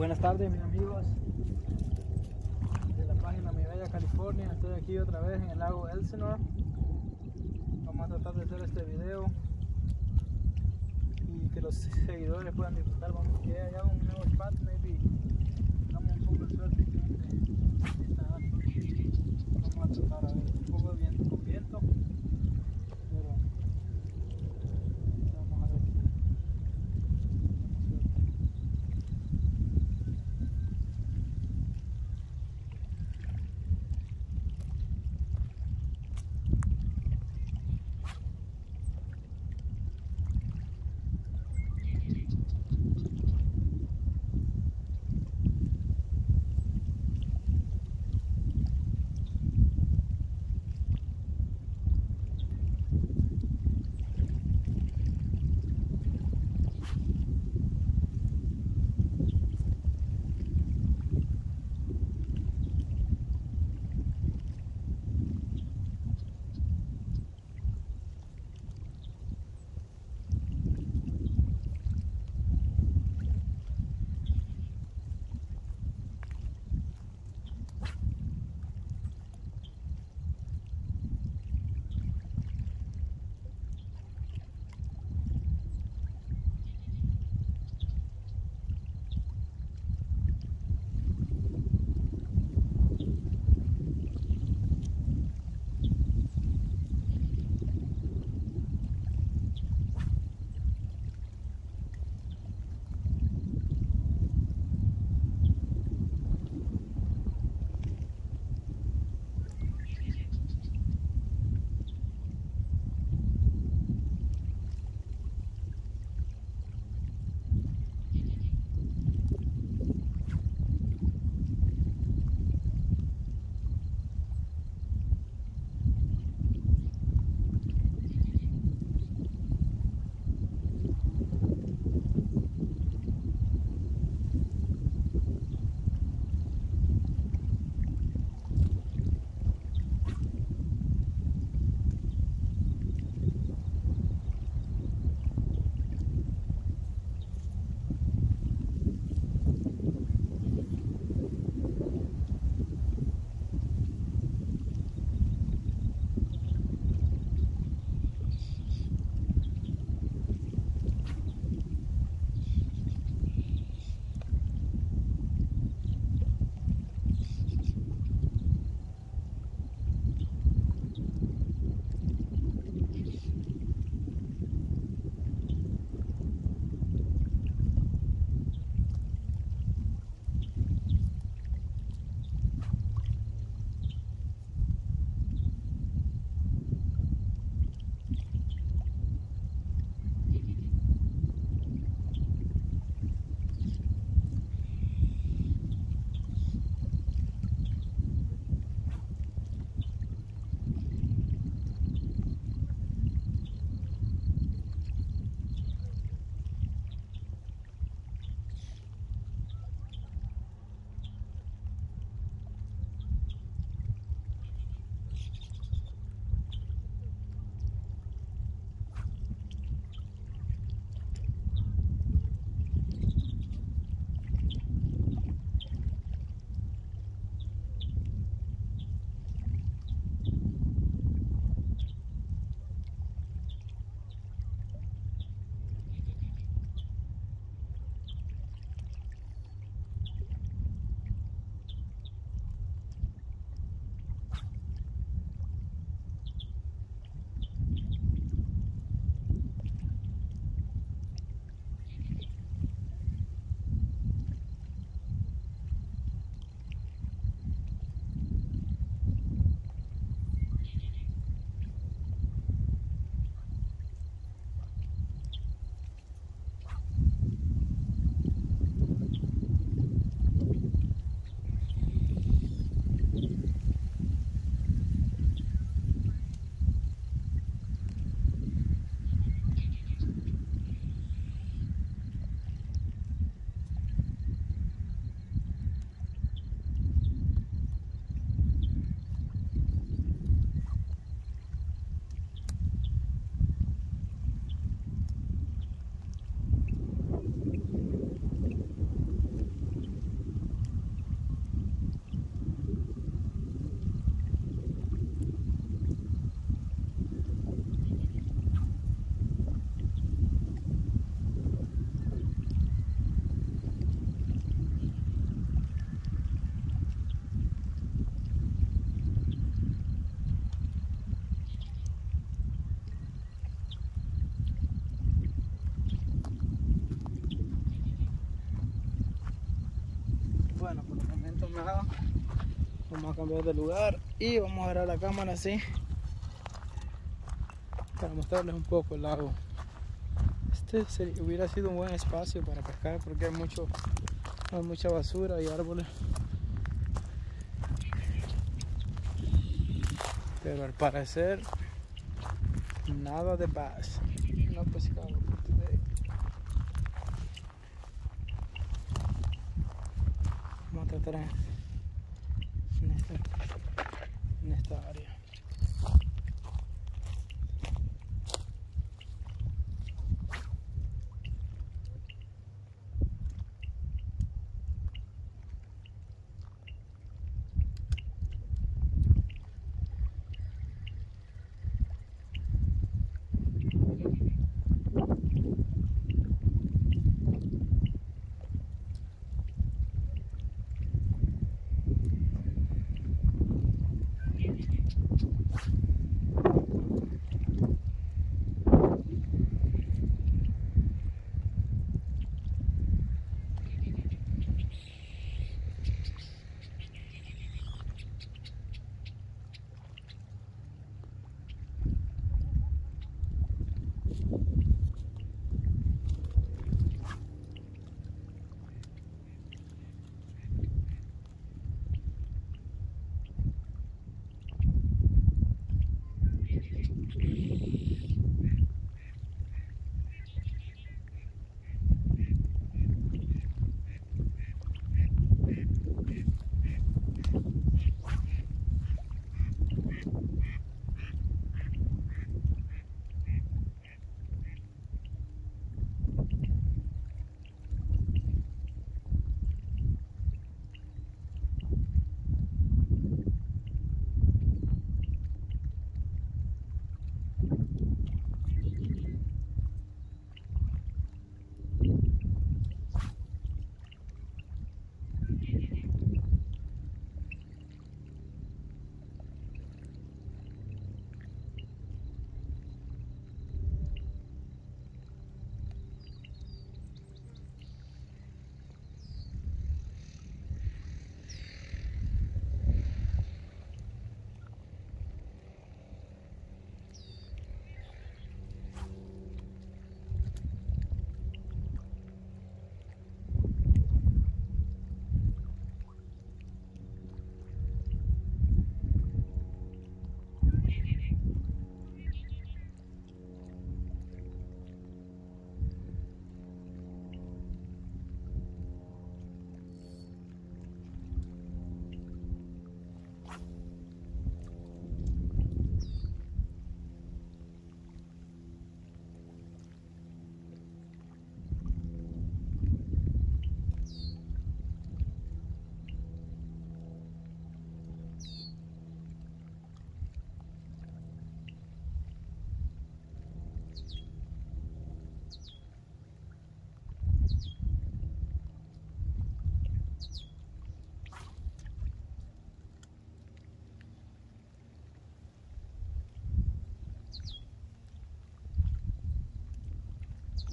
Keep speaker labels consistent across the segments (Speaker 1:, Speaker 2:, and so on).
Speaker 1: Buenas tardes mis amigos de la página Mi Bella California. Estoy aquí otra vez en el lago Elsinore. Vamos a tratar de hacer este video y que los seguidores puedan disfrutar. Vamos a que haya un nuevo spot, maybe damos un poco de suerte Vamos a tratar a ver un poco de viento con viento. Vamos a cambiar de lugar y vamos a a la cámara así para mostrarles un poco el lago. Este hubiera sido un buen espacio para pescar porque hay mucho hay mucha basura y árboles. Pero al parecer nada de bass. No pescado Vamos a tratar en esta, en esta área.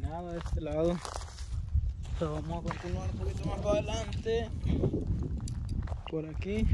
Speaker 1: nada de este lado. Pero vamos a continuar un poquito más para adelante. Por aquí